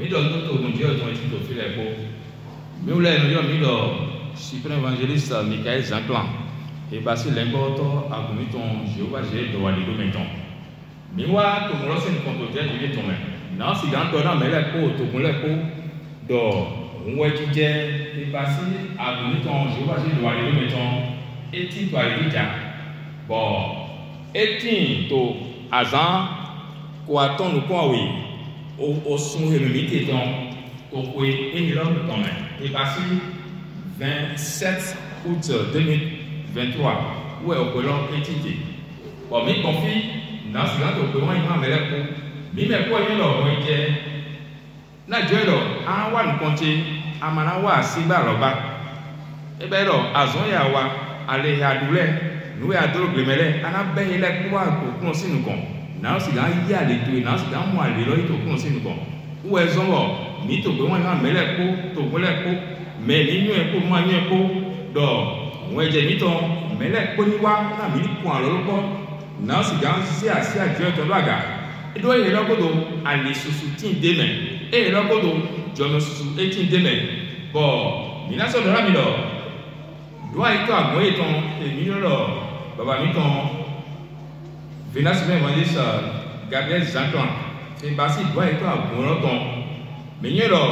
miɖɔ nuto nudzɔ tɔnti to fi le kpo miwo le nudzɔ miɖɔ supreme evangelist Michael Zanglan ebasi le ŋgɔtɔ agomitɔn Jehova Jehova dɔwani dometɔn miwa tomulɔsi nukɔntɔ jɛ yi tɔmɛ n'asi gãtɔ n'amɛ lɛ kpo tomu lɛ kpo dɔ ŋuwɛdzidze ebasi agomitɔn Jehova Jehova dɔwani dometɔn eti tɔ ayi dza bɔn eti to azã ko atɔnukɔn awoe o sun èlòmí tètàn kòkòe énìlọ́nù tọ̀mẹ̀ ìpàsí vingt sept août deux mille vingt trois wúwẹ̀ òkpèlọ́ étìtì ọ̀mí kọ̀fí nàásìlántò pé wọ́n yìí hàn mẹ́lẹ́kù mímẹ́ kọ́ yìí lọ wọ́n jẹ́ nàìjọ́ yìí lọ àwọn nǹkan tẹ amanawa sígbà lọ́ba ebe lọ azɔ ya wa ale ya du lɛ nu ya do gbemɛ lɛ anabɛ yi lɛ kó wa kó kplɔ sínú kàn na si ga yi ale to na si ga mu ale lɔ yi to kplɔ sinu kɔ wo ɛzɔn wɔ mi to gbe wɔn hã mɛ lɛ ko to gbe lɛ ko mɛ ni nyɔɛ ko ma nyɔɛ ko dɔ wɔn ɛdzɛ mi tɔ mɛ lɛ ko ni wa na mi kɔ alo kɔ na si ga si asi adzɔ tɔ do aga edo eyi lɔ kodo ali susu ti de mɛ eyi lɔ kodo dzɔnu susu eti de mɛ bɔn mina sɔ dɔ la mi lɔ do ayi tɔ agbɔ yi tɔ emi lɔ baba mi tɔ finance evangelist Gabriel Zaton ti basi do ayi to agunrɔ tɔn menye lɔ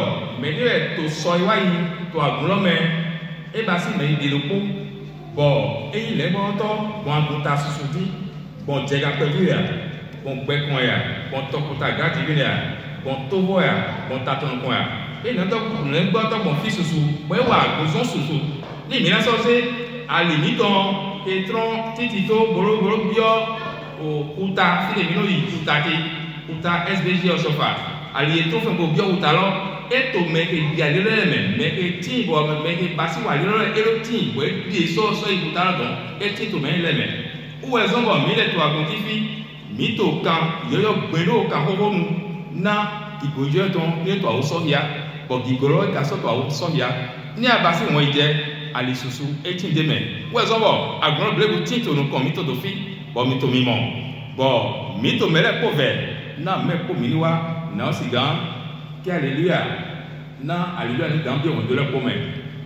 mene yɛ to sɔ iwa yi to agunrɔ mɛ e basi mɛ e yi de lo ko bɔn eyi lɛ mɔtɔ bɔn agunta susu di bɔn dzɛgakpɛvi ya bɔn gbɛkɔn ya bɔn tɔkuta gati bi ya bɔn tovɔ ya bɔn tatɔnkɔn ya e natɔ kunu lɛ gbɔtɔ bɔn fi susu bɔn ewa agozɔn susu ni mina sɔ se alimitɔ etrɔ titito gbologbolo biɔ o òkúta sílẹ̀ nínú yìí kúta ké kúta SBG ọ̀ṣọ́fà àlìyé tó fẹ́ kó bí ọ̀kúta lọ ètò mẹ́kẹ́ di àlélọ́ yẹ mẹ́ mẹ́kẹ́ tí ìbọ̀ mẹ́kẹ́ pàṣẹ wà àlélọ́ yẹ ẹ̀rọ tí ìbọ̀ ẹ̀díye sọ́ọ̀sọ́ ìkúta lọ́dọ̀ ètò ètò mẹ́rin lẹ̀ mẹ́ wò ẹ̀zọ́bọ̀ mi lẹ̀ tó àgùntí fi mi tó kan yọyọ gbẹ̀rẹ̀ ó kan kókó nu ná ìgbòjọ́ tó ń tó àwọn sọ́hìá bọ̀gìgbòrò ìkàsọ́tò àwọn sọ́hìá ní àbáṣe wọn jẹ́ alisusu etsi de me wɛzɔbɔ agblɔ blebu ti tonu kɔn mi toto fi bɔn mi to mi mɔ bɔn mi to mɛ lɛ kpo vɛ na mɛ kpo mi ni wa na ɔsi kí aleluya na aleluya ni gan bi wɔn do lɛ kpo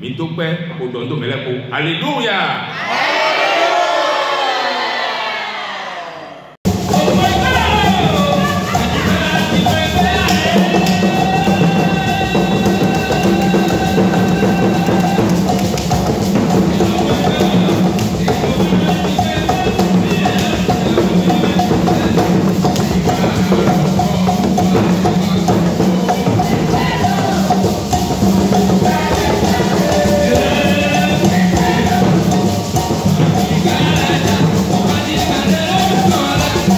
mi to pɛ o dɔn to mɛ lɛ kpo aleluya.